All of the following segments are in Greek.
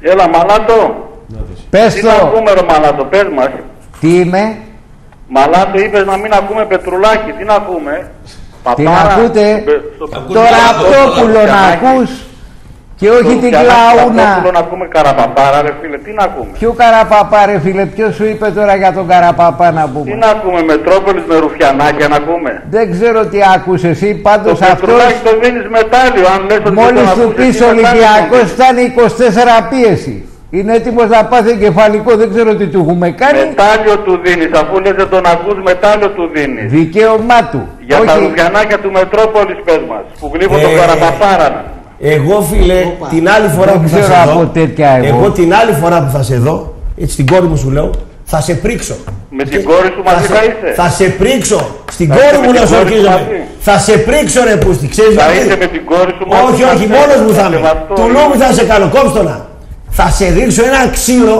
Έλα, Μαλάτο. Πες Τι το. να ακούμε, ρε Μαλάτο, πες μας. Τι είμαι; Μαλάτο, είπες να μην ακούμε πετρουλάκι. Τι να ακούμε; Τι να Παπάρα, ακούτε; στο- στο- Ακούτε Το Ακούτε ραπτόπουλο να Ραπτόπουλο. ακούς. Και όχι στο την Λουκιανάκη, κλαούνα. Ραπτόπουλο να ακούμε καραπαπάρα, ρε φίλε. Τι να ακούμε; Ποιο καραπαπά ρε φίλε, ποιος σου είπε τώρα για τον καραπαπά να Τι πούμε. να ακούμε, Μετρόπολης με ρουφιανάκια να ακούμε; Δεν ξέρω τι άκουσες εσύ, Το πάντως αυτός πετρουλάκι το δίνεις μετάλλιο, αν λες ότι μόλις δεν τον του ακούς, πεις εσύ μετάλλιο Ολυμπιακός δίνεις. φτάνει 24 πίεση. Είναι έτοιμος να πάθει εγκεφαλικό, δεν ξέρω τι του έχουμε κάνει. Μετάλλιο του δίνεις, αφού λες δεν τον ακούς, μετάλλιο του δίνεις. Δικαίωμά του. Για τα Όχι, ρουφιανάκια του Μετρόπολης πες μας, που γλύβω Ε, τον καραπαπάρα. Εγώ φίλε, την άλλη φορά Δεν που θα ξέρω σε από δω, τέτοια εγώ. την άλλη φορά που θα σε δω, έτσι την κόρη μου σου λέω, θα σε πρίξω. Με την κόρη σου μαζί σε- θα είσαι. Θα σε πρίξω. Στην Θα κόρη είσαι μου με να την σου κόρη σου ορκίζομαι. μαζί. Θα σε πρίξω ρε πούστη, ξέρεις Θα γιατί. είσαι με την κόρη σου μαζί. Όχι, θα όχι, σε- μόνος μου θα σε είμαι. βαστώ. Του λόγου θα σε κάνω, κόψτονα. Θα σε ρίξω ένα ξύλο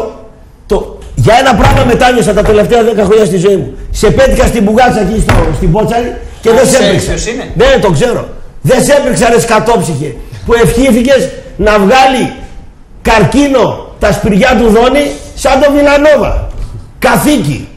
το... για ένα πράγμα μετάνιωσα τα τελευταία 10 χρόνια στη ζωή μου. Σε πέτυχα στην μπουγάτσα εκεί στο, στην Πότσαρη και δεν σε ξέρεις έπαιξα. ποιος είναι; Ναι, το ξέρω. Δεν σε έπαιξα ρε σκατόψυχε που ευχήθηκες να βγάλει καρκίνο τα σπηριά του Δόνη σαν το Βιλανόβα. Καθήκη.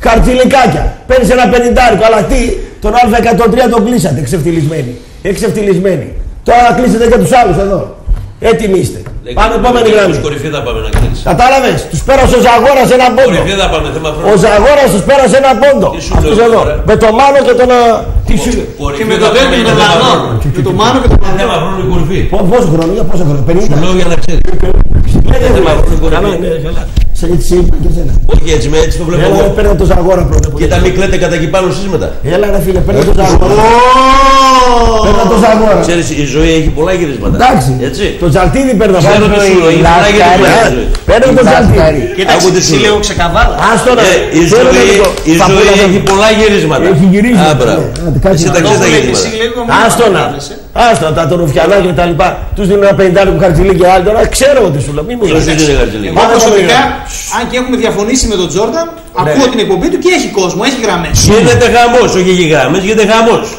Χαρτιλικάκια. Παίρνεις ένα πενιντάρικο, αλλά τι, τον Α103 τον κλείσατε εξευτυλισμένοι. Εξευτυλισμένοι. Τώρα να κλείσετε και τους άλλους εδώ. Έτοιμοι είστε. Πάμε επόμενη γραμμή. Κορυφή θα πάμε να κλείσει. Κατάλαβες, τους πέρασε ο Ζαγόρας ένα πόντο. Κορυφή θα πάμε, θέμα Ο χρόνου. Ζαγόρας τους πέρασε ένα πόντο. Τι σου Αυτούς λέω εδώ. τώρα. Με το μάνο και τον. α, Τι σου Κορυφή Και με θα το πάμε, δέντρο είναι τον θέμα Λανό. χρόνου. Με το Μάνο και τον Είναι Θέμα Λανό. χρόνου η κορυφή. Πο- Πόσο χρόνο, για πόσο χρόνο, 50. Σου λέω για να ξέρεις. Λέτε, θέμα ρε, χρόνου η Καλά, κορυφή. Ναι, καλά. Σε έτσι είπα και εσένα. Όχι έτσι, με έτσι το βλέπω Έλα, ρε, εγώ. παίρνω το Ζαγόρα πρώτα. Και τα μην κλαίτε κατά εκεί πάνω εσείς μετά. Έλα ρε φίλε, παίρνω το Ζαγόρα. Παίρνω το Ζαγόρα. Ξέρεις, η ζωή έχει πολλά γυρίσματα. Εντάξει. Έτσι. Το Τζαλτίδι παίρνω. Ξέρω τι σου λέω, έχει πολλά Λάσκαρη. γυρίσματα. η ζωή. Παίρνω το Τζαλτίδι. Κοίταξε, Άκου τι εσύ σου λέω. λίγο ξεκαβάλα. Άστο να Ε, Η θέλω ζωή, λίγο. η Θα ζωή πουλάς έχει αυτό. πολλά γυρίσματα. Έχει γυρίσματα, Α, μπράβο. ναι. Άντε, κάτσε Εσύ να τα το ξέρεις τα Εσύ γυρίσματα. λίγο μην Άστο να. παρακαλέσαι. Άστο τα τον ρουφιανάκια και τα λοιπά. Τους δίνω ένα πεντάρι που χαρτιλί και άλλο. Τώρα ξέρω ότι σου λέω. Μην μου Ποιος λες. είναι Γαρτζηλίκη. Εγώ Πάμε προσωπικά, επόμενη αν και έχουμε διαφωνήσει με τον Τζόρνταν, ακούω την εκπομπή του και έχει κόσμο, έχει γραμμές. Γίνεται χαμός, όχι έχει γράμμες, γίνεται χαμός.